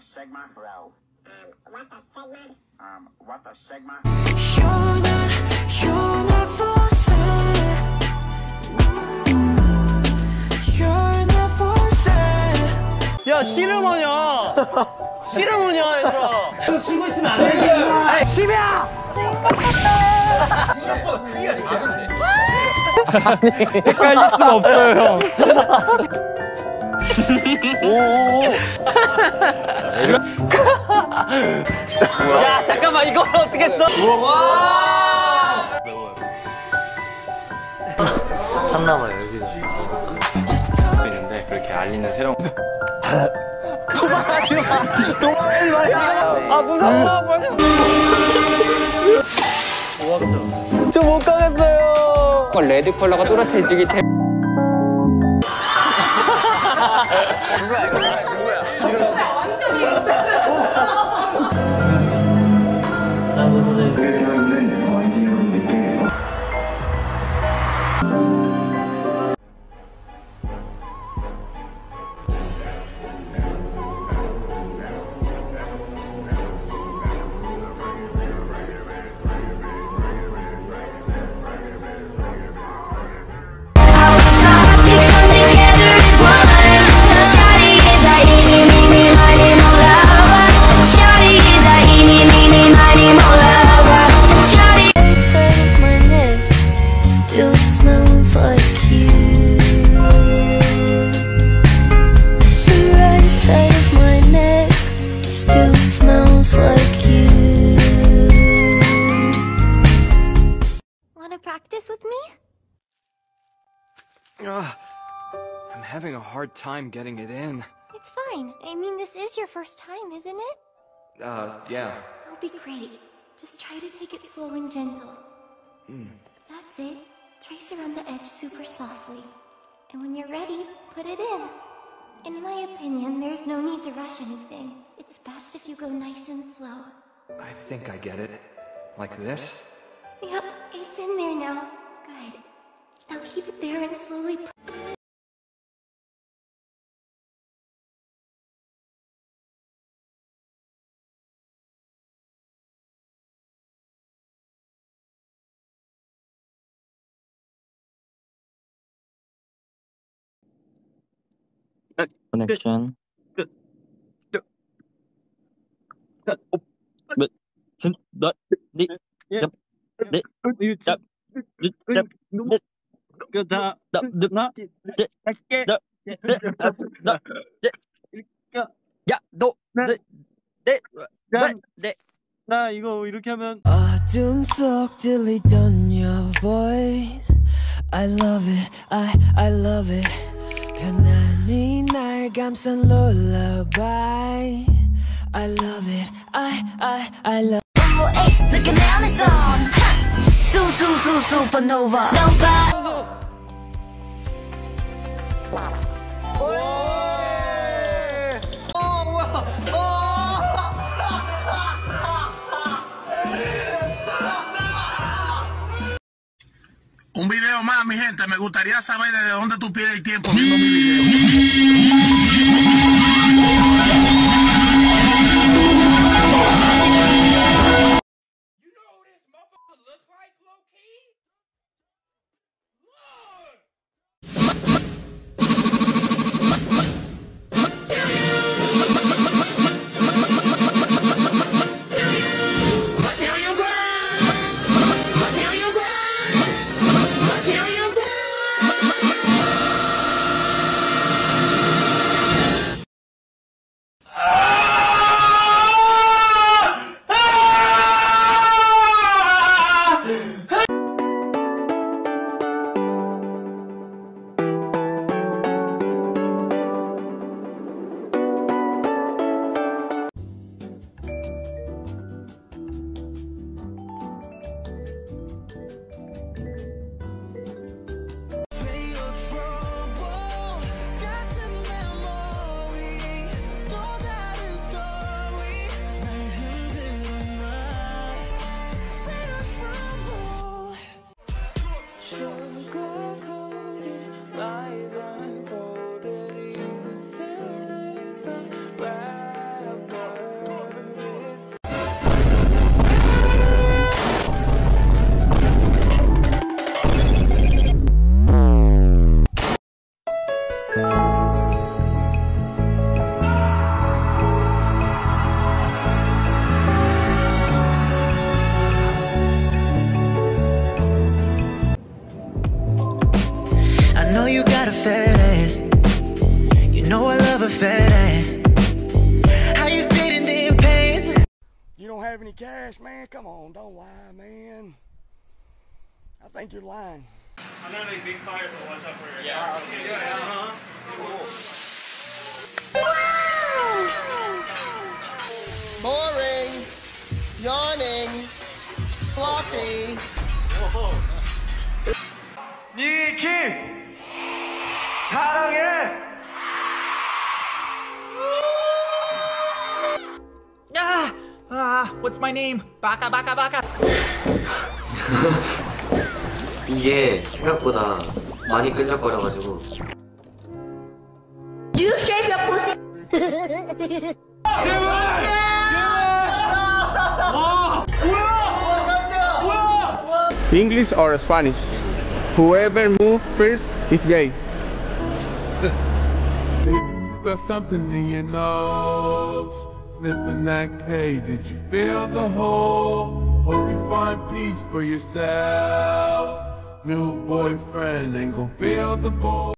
Um, the Sigma? Bro. Um, what the Sigma? Um, what the Sigma? You're not, you're not for sale. You're not for sale. 야 씨름하냐 씨름하냐 얘들아 쉬고 있으면 안 되지. 아이, 헷갈릴 수가 없어요 형 야 잠깐만 이걸 어떻게 써? 있는데 그렇게 알리는 새로운 아 무서워. 벌써 저못 가겠어요. 레드 컬러가 또렷해지기 때문에 Practice with me? I'm having a hard time getting it in. It's fine. I mean, this is your first time, isn't it? Uh, yeah. It'll be great. Just try to take it slow and gentle. That's it. Trace around the edge super softly. And when you're ready, put it in. In my opinion, there's no need to rush anything. It's best if you go nice and slow. I think I get it. Like this? Yep, it's in there now. Good. Now keep it there and slowly... Uh, connection. Uh, uh, but, but, but, but, but, but, but, but, but, but, but, but, 나 이거 이렇게 하면 어둠 속 들리던 your voice I love it, I, I love it 편안히 날 감싼 lullaby I love it, I, I, I love Looking down the zone. Su su su supernova. Nova. Un video más, mi gente. Me gustaría saber desde dónde tú pierdes el tiempo viendo mi video. don't have any cash, man? Come on, don't lie, man. I think you're lying. I'm gonna make big fires, so watch out for your Yeah. Okay, good. Uh-huh. Boring, yawning, sloppy. 니키 사랑해. what's my name? Baka baka baka. 이게 생각보다 많이 끈적거려가지고 Do you shave your pussy? English or Spanish? Whoever moves first is gay. There's something in your nose, sniffing that K. Did you feel the hole? Hope you find peace for yourself. New boyfriend ain't gon' feel the bull.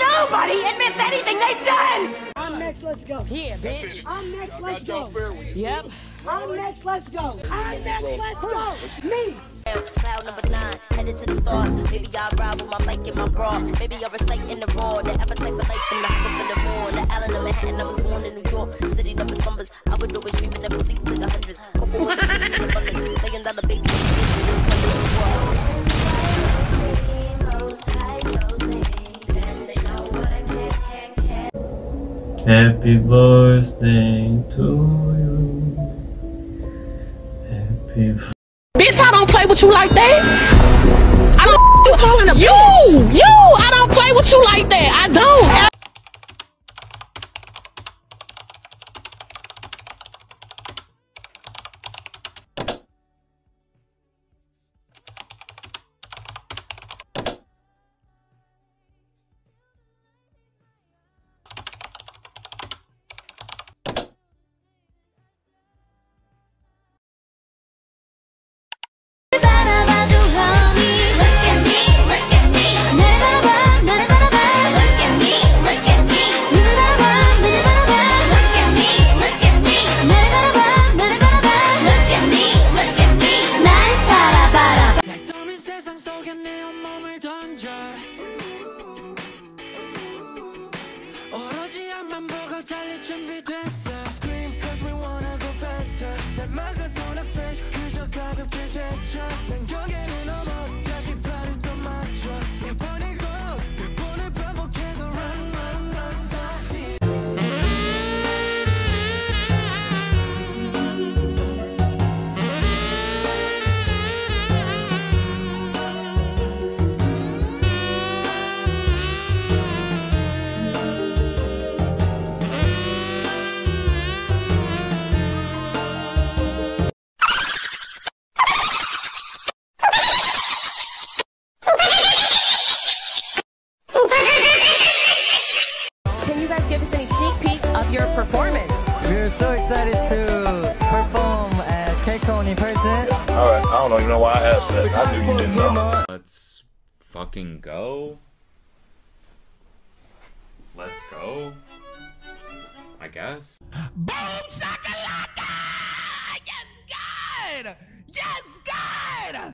Nobody admits anything they've done! I'm next, let's go. Yeah, bitch. I'm next, let's go. Yep. I'm next, let's go. I'm next, let's go. Me. Cloud number nine, headed to the stars. Maybe I'll ride with my mic and my bra. Maybe I'll recite in the raw. The appetite for life from the hunger for the more. The island of Manhattan, I was born in New York. City never slumbers. I would always dream and never sleep to the hundreds. Couple more things. Million dollar baby. Happy birthday to you. Happy Bitch, I don't play with you like that. I don't you you, you. I don't play with you like that. I don't. Know why I asked that. I knew you didn't know. Let's fucking go. Let's go. I guess. Boom shakalaka! Yes, God!